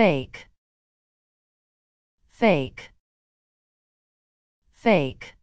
fake. Fake. Fake.